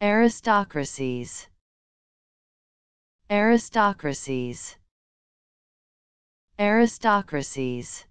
aristocracies. Aristocracies. Aristocracies.